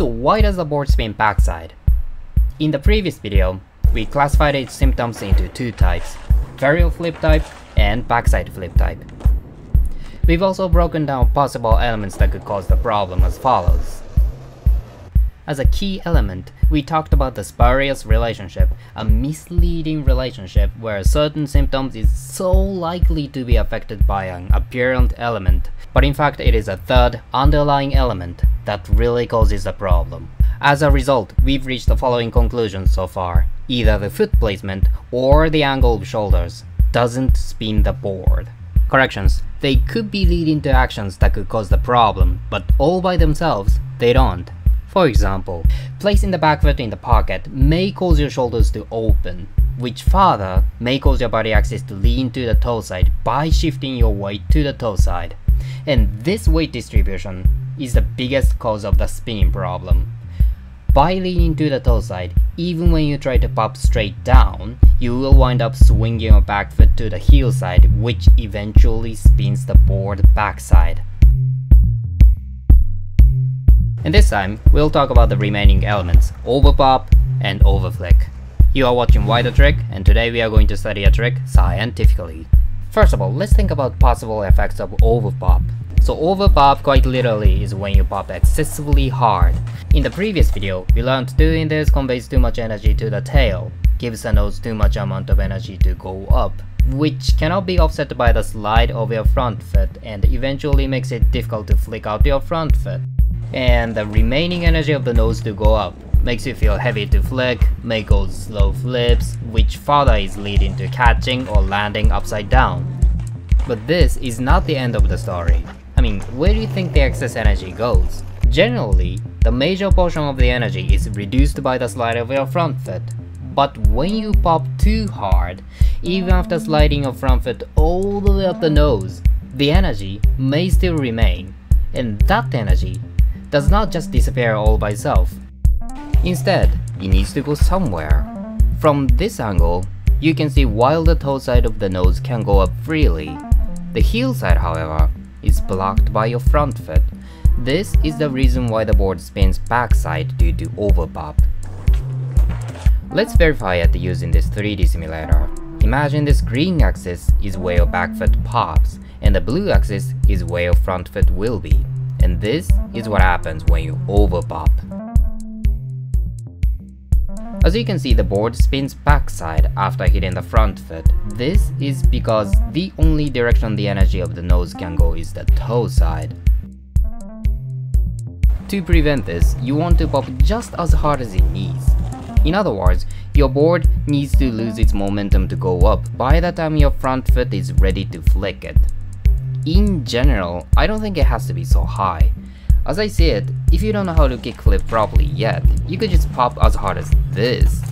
So why does the board spin backside? In the previous video, we classified its symptoms into two types, varial flip type and backside flip type. We've also broken down possible elements that could cause the problem as follows. As a key element, we talked about the spurious relationship, a misleading relationship where certain symptoms is so likely to be affected by an apparent element, but in fact it is a third underlying element that really causes the problem. As a result, we've reached the following conclusions so far. Either the foot placement or the angle of shoulders doesn't spin the board. Corrections, they could be leading to actions that could cause the problem, but all by themselves, they don't. For example, placing the back foot in the pocket may cause your shoulders to open, which further may cause your body axis to lean to the toe side by shifting your weight to the toe side. And this weight distribution is the biggest cause of the spinning problem. By leaning to the toe side, even when you try to pop straight down, you will wind up swinging your back foot to the heel side, which eventually spins the board backside. And this time, we'll talk about the remaining elements, overpop and overflick. You are watching the Trick, and today we are going to study a trick scientifically. First of all, let's think about possible effects of overpop. So overpop quite literally is when you pop excessively hard. In the previous video, we learned doing this conveys too much energy to the tail, gives the nose too much amount of energy to go up, which cannot be offset by the slide of your front foot and eventually makes it difficult to flick out your front foot and the remaining energy of the nose to go up makes you feel heavy to flick, make those slow flips, which further is leading to catching or landing upside down. But this is not the end of the story. I mean, where do you think the excess energy goes? Generally, the major portion of the energy is reduced by the slide of your front foot. But when you pop too hard, even after sliding your front foot all the way up the nose, the energy may still remain, and that energy does not just disappear all by itself. Instead, it needs to go somewhere. From this angle, you can see while the toe side of the nose can go up freely. The heel side, however, is blocked by your front foot. This is the reason why the board spins backside due to overpop. Let's verify it using this 3D simulator. Imagine this green axis is where your back foot pops, and the blue axis is where your front foot will be. And this is what happens when you overpop. As you can see the board spins backside after hitting the front foot. This is because the only direction the energy of the nose can go is the toe side. To prevent this, you want to pop just as hard as it needs. In other words, your board needs to lose its momentum to go up by the time your front foot is ready to flick it in general, I don't think it has to be so high. As I said, if you don't know how to kickflip properly yet, you could just pop as hard as this.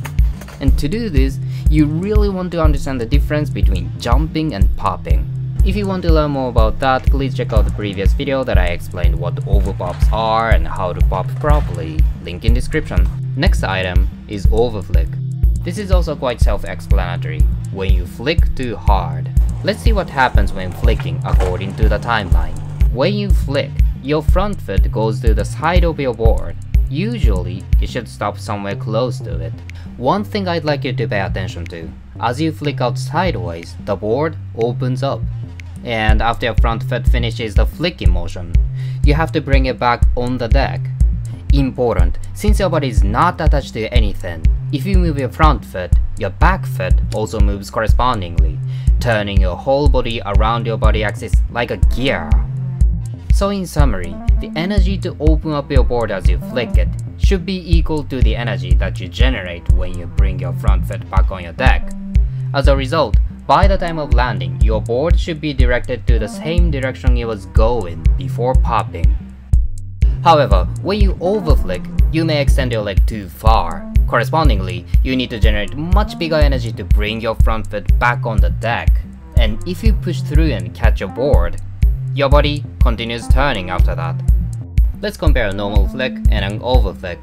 And to do this, you really want to understand the difference between jumping and popping. If you want to learn more about that, please check out the previous video that I explained what overpops are and how to pop properly, link in description. Next item is overflick. This is also quite self-explanatory, when you flick too hard. Let's see what happens when flicking according to the timeline. When you flick, your front foot goes to the side of your board. Usually, it should stop somewhere close to it. One thing I'd like you to pay attention to, as you flick out sideways, the board opens up. And after your front foot finishes the flicking motion, you have to bring it back on the deck. Important, since your body is not attached to anything, if you move your front foot, your back foot also moves correspondingly, turning your whole body around your body axis like a gear. So in summary, the energy to open up your board as you flick it should be equal to the energy that you generate when you bring your front foot back on your deck. As a result, by the time of landing, your board should be directed to the same direction it was going before popping. However, when you overflick, you may extend your leg too far. Correspondingly, you need to generate much bigger energy to bring your front foot back on the deck. And if you push through and catch a board, your body continues turning after that. Let's compare a normal flick and an over flick.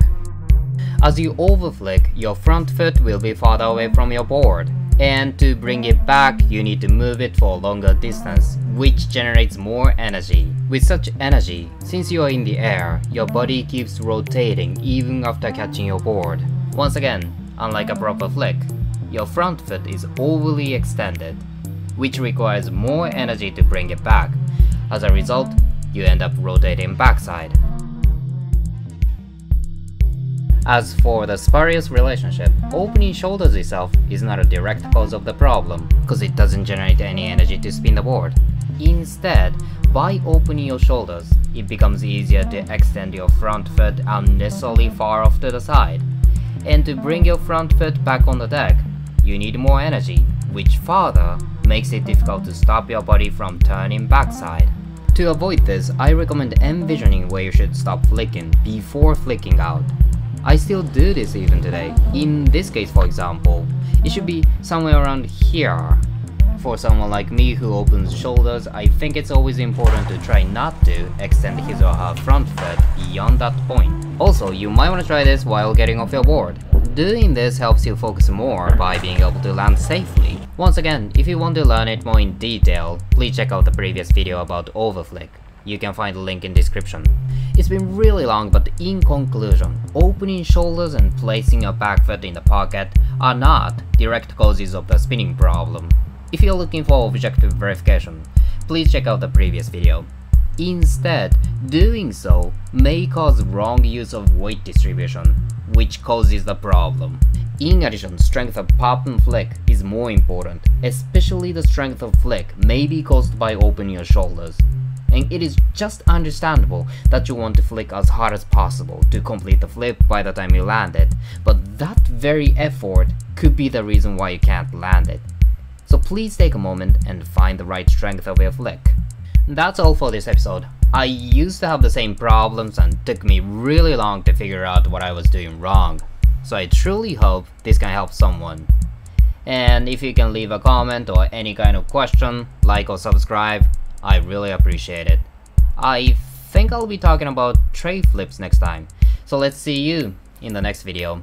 As you over flick, your front foot will be farther away from your board, and to bring it back, you need to move it for a longer distance, which generates more energy. With such energy, since you are in the air, your body keeps rotating even after catching your board. Once again, unlike a proper flick, your front foot is overly extended, which requires more energy to bring it back. As a result, you end up rotating backside. As for the spurious relationship, opening shoulders itself is not a direct cause of the problem, because it doesn't generate any energy to spin the board. Instead, by opening your shoulders, it becomes easier to extend your front foot unnecessarily far off to the side. And to bring your front foot back on the deck, you need more energy, which further makes it difficult to stop your body from turning backside. To avoid this, I recommend envisioning where you should stop flicking before flicking out. I still do this even today. In this case for example, it should be somewhere around here. For someone like me who opens shoulders, I think it's always important to try not to extend his or her front foot beyond that point. Also, you might want to try this while getting off your board. Doing this helps you focus more by being able to land safely. Once again, if you want to learn it more in detail, please check out the previous video about overflick. You can find the link in description. It's been really long but in conclusion, opening shoulders and placing your back foot in the pocket are not direct causes of the spinning problem. If you're looking for objective verification, please check out the previous video. Instead, doing so may cause wrong use of weight distribution, which causes the problem. In addition, strength of pop and flick is more important, especially the strength of flick may be caused by opening your shoulders and it is just understandable that you want to flick as hard as possible to complete the flip by the time you land it, but that very effort could be the reason why you can't land it. So please take a moment and find the right strength of your flick. That's all for this episode. I used to have the same problems and took me really long to figure out what I was doing wrong. So I truly hope this can help someone. And if you can leave a comment or any kind of question, like or subscribe, I really appreciate it. I think I'll be talking about tre flips next time, so let's see you in the next video.